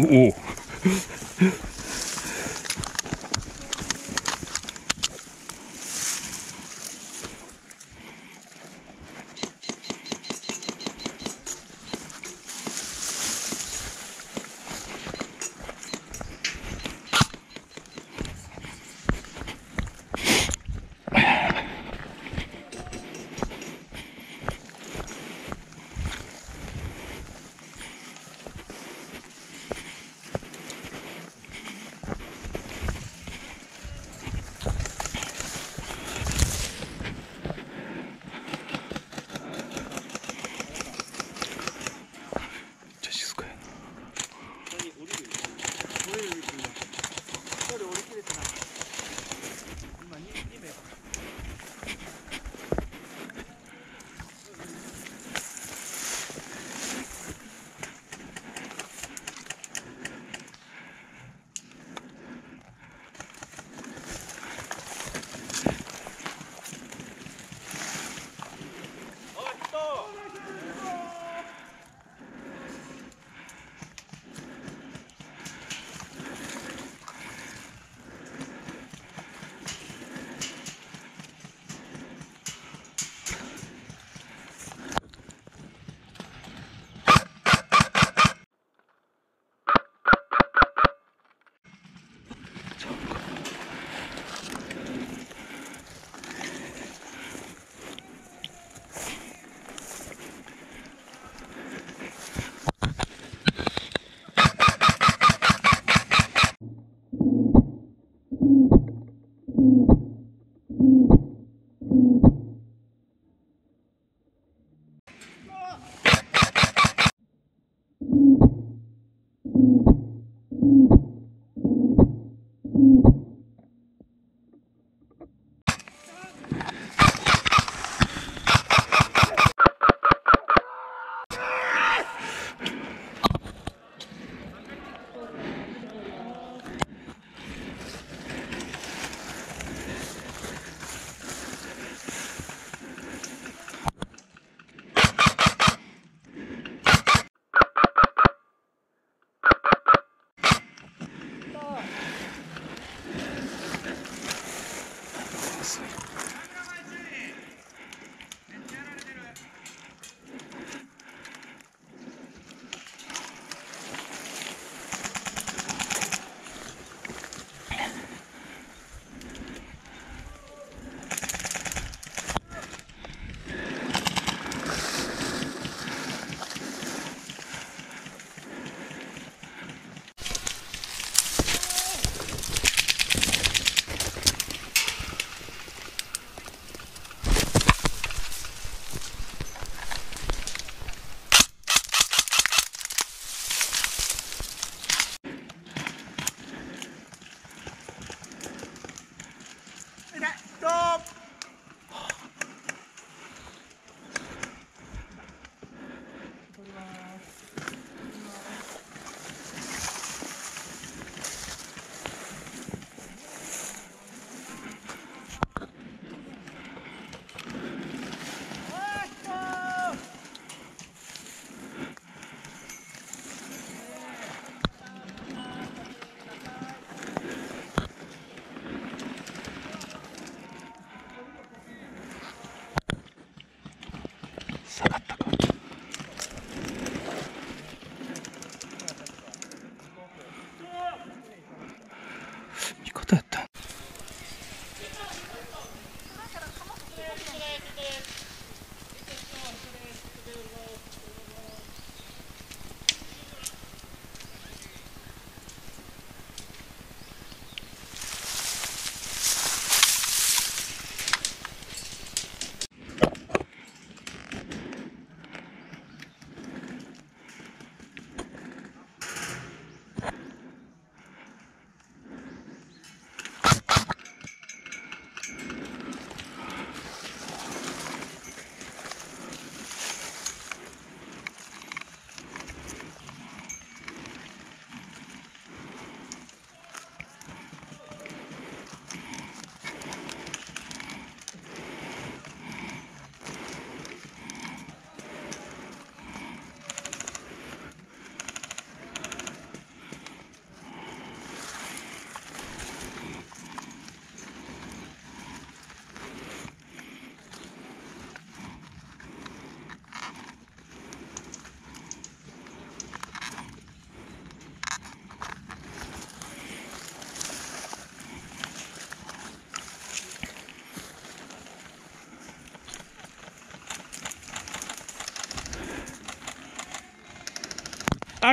おお。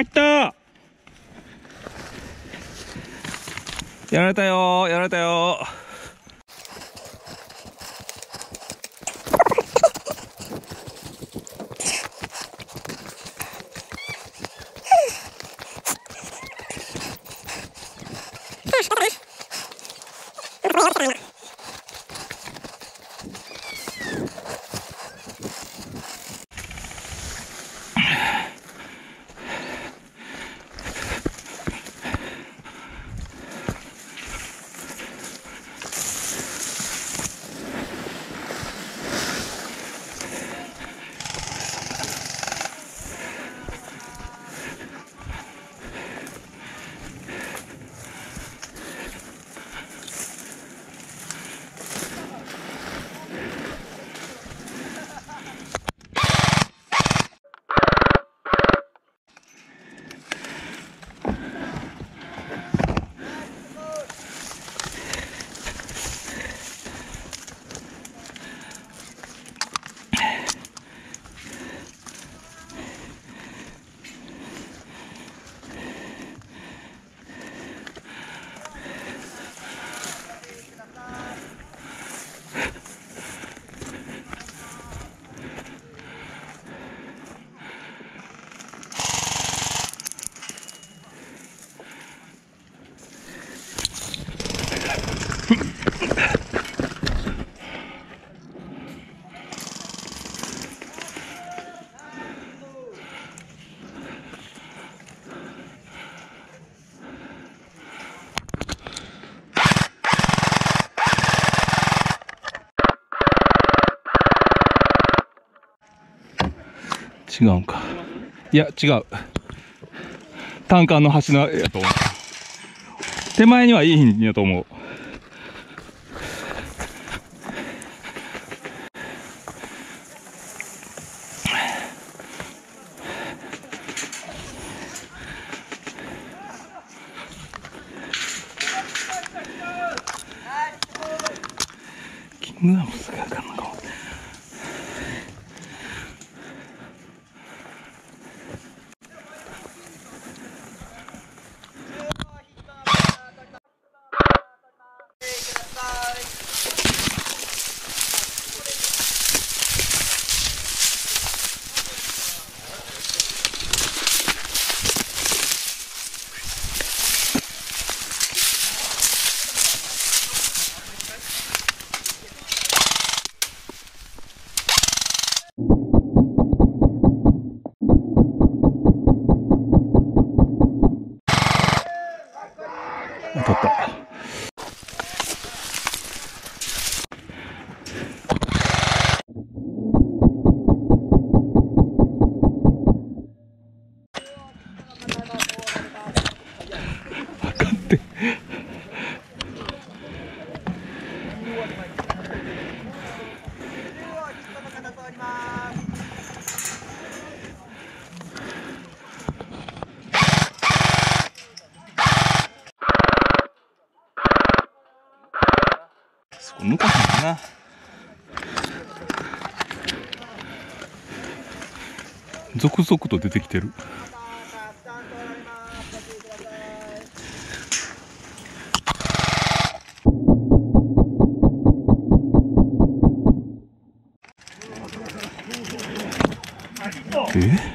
あ来た。やられたよやられたよ違うんか。いや違う。単管の端のやと思う手前にはいいんやと思う。そこ抜かな。続々と出てきてる。え？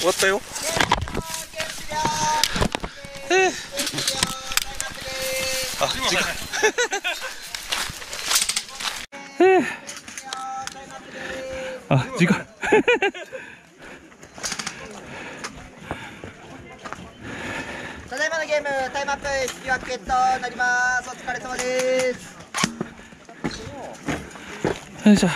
終わったよ。えー。あ時間。えー。あ時間。ただいまのゲームタイムアップ引き分けとなります。お疲れ様です。よいしょ